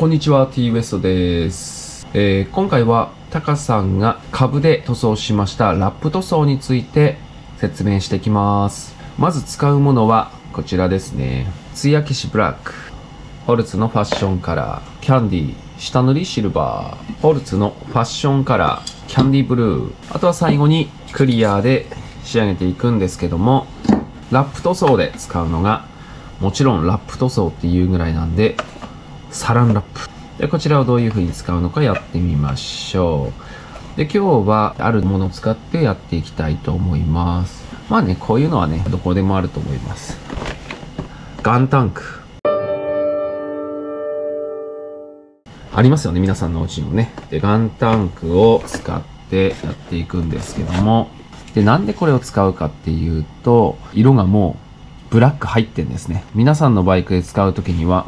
こんにちは T ウエストです、えー今回はタカさんが株で塗装しましたラップ塗装について説明していきます。まず使うものはこちらですね。艶消しブラック。ホルツのファッションカラー。キャンディー。下塗りシルバー。ホルツのファッションカラー。キャンディーブルー。あとは最後にクリアで仕上げていくんですけどもラップ塗装で使うのがもちろんラップ塗装っていうぐらいなんでサランラップ。でこちらをどういう風に使うのかやってみましょう。で今日はあるものを使ってやっていきたいと思います。まあねこういうのはねどこでもあると思います。ガンタンク。ありますよね皆さんのお家にもね。でガンタンクを使ってやっていくんですけども。でなんでこれを使うかっていうと色がもうブラック入ってんですね。皆さんのバイクで使う時には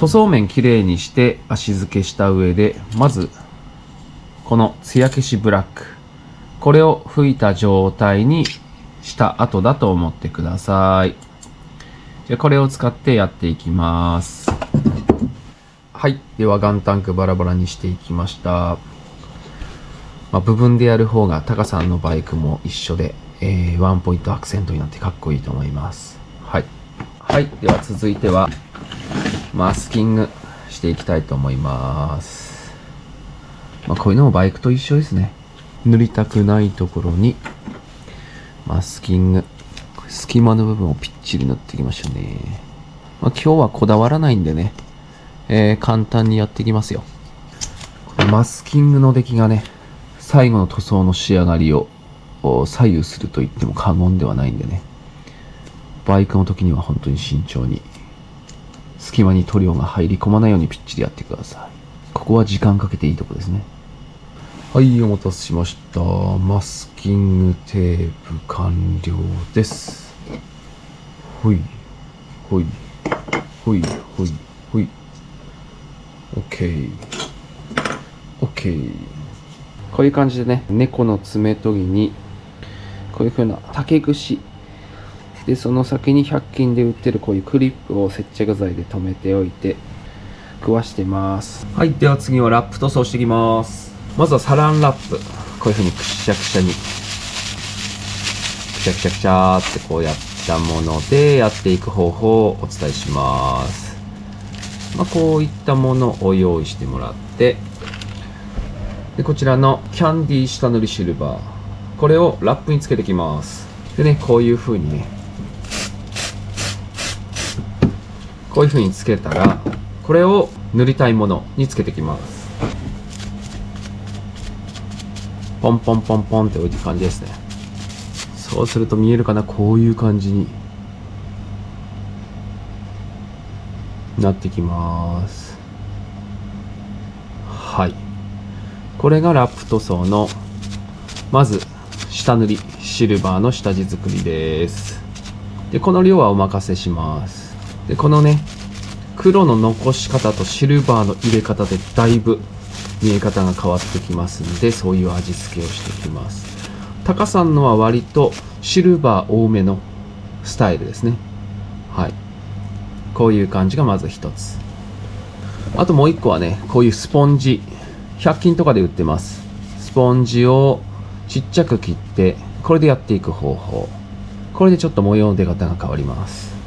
塗装面きれいにして足付けした上でまずこの艶消しブラック。これを拭いた状態にした後だと思ってください。じゃこれを使ってやっていきます。はい。ではガンタンクバラバラにしていきました。まあ、部分でやる方がタカさんのバイクも一緒で、えーワンポイントアクセントになってかっこいいと思います。はい。はい。では続いてはマスキングしていきたいと思います。まあ、こういうのもバイクと一緒ですね。塗りたくないところに、マスキング。隙間の部分をぴっちり塗っていきましょうね。まあ、今日はこだわらないんでね、えー簡単にやっていきますよ。マスキングの出来がね、最後の塗装の仕上がりを左右すると言っても過言ではないんでね。バイクの時には本当に慎重に隙間に塗料が入り込まないようにぴっちりやってください。ここは時間かけていいとこですね。はいお待たせしました。マスキングテープ完了です。ほいほいほいほいほい。OK OK こういう感じでね猫の爪研ぎにこういう風な竹串でその先に100均で売ってるこういうクリップを接着剤で留めておいて食わしてます。はいでは次はラップ塗装していきます。まずはサランラップ。こういう風にくしゃくしゃにくしゃくしゃくしゃーってこうやったものでやっていく方法をお伝えします。まあ、こういったものを用意してもらってでこちらのキャンディー下塗りシルバー。これをラップにつけていきます。でねこういう風にねこういう風につけたらこれを塗りたいものにつけてきます。ポンポンポンポンって置いていく感じですね。そうすると見えるかな？こういう感じになってきます。はい。これがラップ塗装のまず下塗りシルバーの下地作りです。でこの量はお任せします。でこのね黒の残し方とシルバーの入れ方でだいぶ見え方が変わってきますんでそういう味付けをしていきます。タカさんのは割とシルバー多めのスタイルですね。はい。こういう感じがまず一つ。あともう一個はねこういうスポンジ。100均とかで売ってます。スポンジをちっちゃく切ってこれでやっていく方法。これでちょっと模様の出方が変わります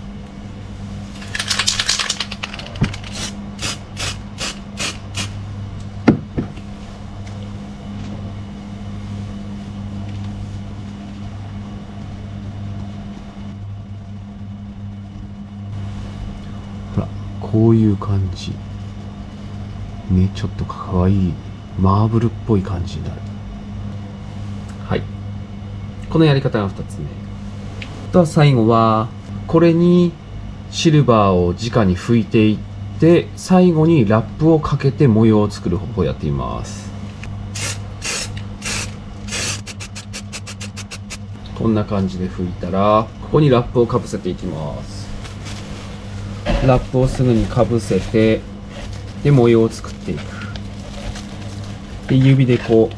ほらこういう感じ。ねちょっとかわいいマーブルっぽい感じになる。はい。このやり方が2つ目。あとは最後はこれにシルバーを直に拭いていって最後にラップをかけて模様を作る方法をやってみます。こんな感じで拭いたらここにラップをかぶせていきます。ラップをすぐにかぶせてで模様を作っていく。で指でこ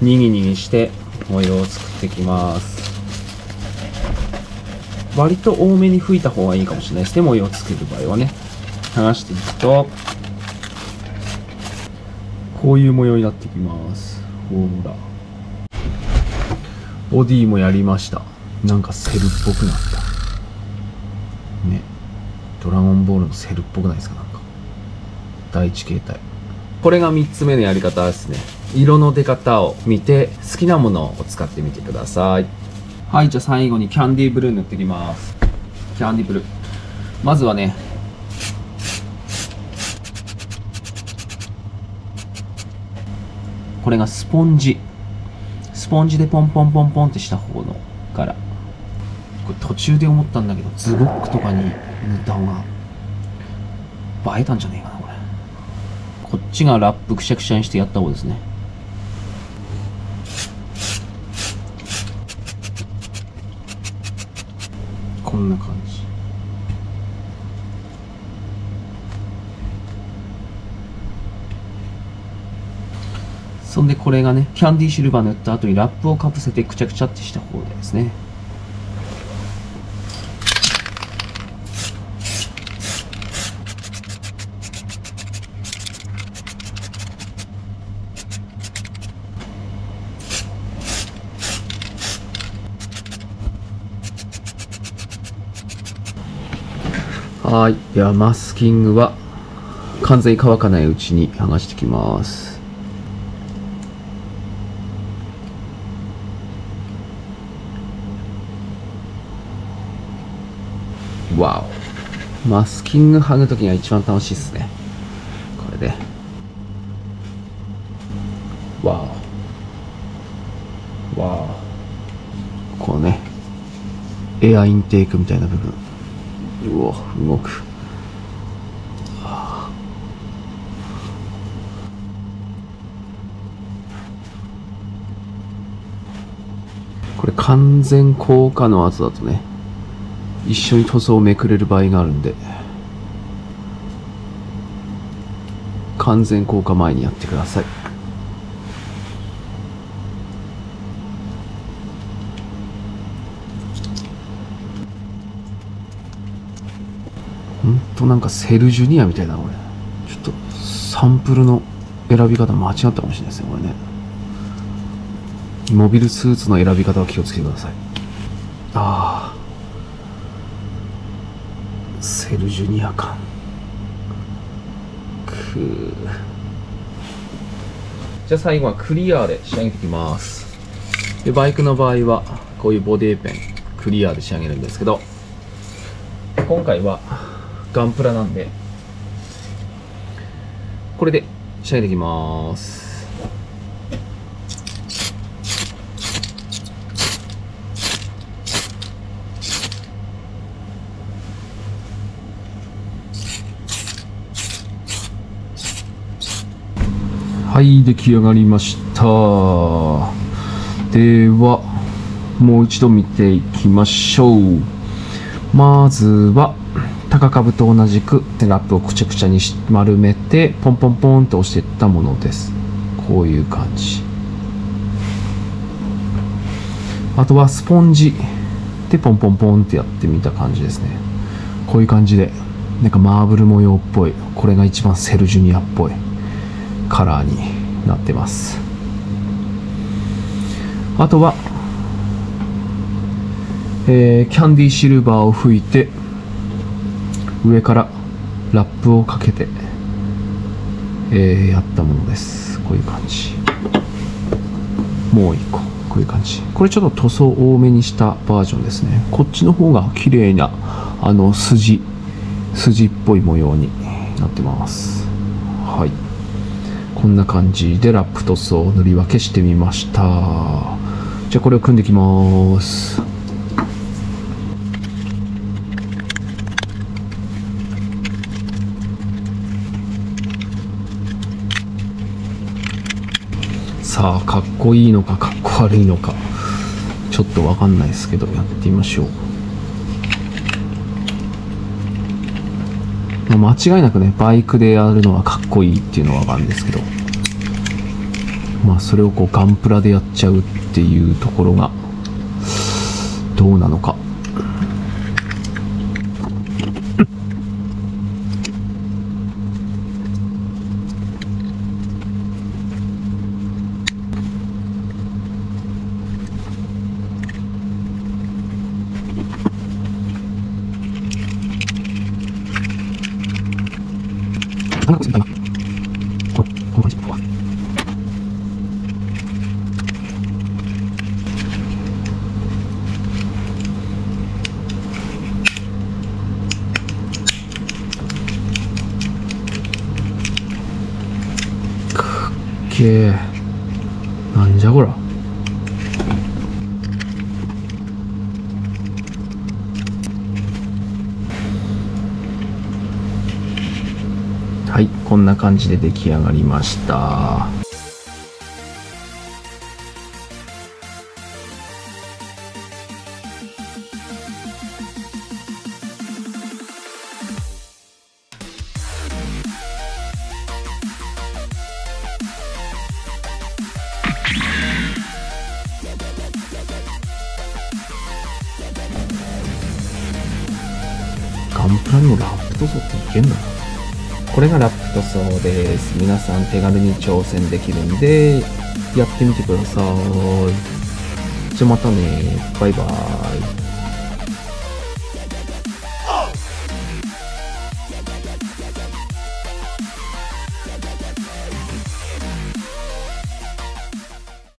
うにぎにぎして模様を作っていきます。割と多めに吹いた方がいいかもしれないですね。模様を作る場合はね。剥がしていくとこういう模様になってきます。ほら。ボディもやりました。なんかセルっぽくなった。ね。ドラゴンボールのセルっぽくないですか？なんか。第一形態。これが3つ目のやり方ですね。色の出方を見て好きなものを使ってみてください。はいじゃあ最後にキャンディーブルー塗っていきます。キャンディーブルー。まずはねこれがスポンジ。スポンジでポンポンポンポンってした方の柄これ途中で思ったんだけどズゴックとかに塗った方が映えたんじゃねえかなこれ。こっちがラップくしゃくしゃにしてやった方ですね。こんな感じ。そんでこれがねキャンディーシルバー塗った後にラップをかぶせてくちゃくちゃってした方ですね。はいではマスキングは完全に乾かないうちに剥がしていきます。わお。マスキング剥ぐときが一番楽しいっすね。これで。わお。わお。こうねエアインテークみたいな部分。うわ動く。これ完全硬化の後だとね一緒に塗装をめくれる場合があるんで完全硬化前にやってください。なんかセルジュニアみたいなこれちょっとサンプルの選び方間違ったかもしれないですねこれね。モビルスーツの選び方は気をつけてください。ああセルジュニア感。くじゃあ最後はクリアで仕上げていきます。でバイクの場合はこういうボディペンクリアで仕上げるんですけど今回はガンプラなんで。これで仕上げていきます。はい出来上がりました。ではもう一度見ていきましょう。まずは高株と同じくラップをくちゃくちゃに丸めてポンポンポンと押していったものです。こういう感じ。あとはスポンジでポンポンポンってやってみた感じですね。こういう感じでなんかマーブル模様っぽいこれが一番セルジュニアっぽいカラーになってます。あとは、えー、キャンディーシルバーを吹いて上からラップをかけて、えー、やったものです。こういう感じ。もう一個。こういう感じ。これちょっと塗装多めにしたバージョンですね。こっちの方が綺麗なあの筋筋っぽい模様になってます。はい。こんな感じでラップ塗装を塗り分けしてみました。じゃあこれを組んでいきます。さあかっこいいのかかっこ悪いのか。ちょっとわかんないですけどやってみましょう。ま間違いなくねバイクでやるのはかっこいいっていうのはわかるんですけど。まあそれをこうガンプラでやっちゃうっていうところがどうなのか。 정말 아니, 잖아? 난자구라. こんな感じで出来上がりました。ガンプラにもラップ塗装っていけんだな？これがラップ塗装です。皆さん手軽に挑戦できるんでやってみてください。じゃあまたね。バイバーイ。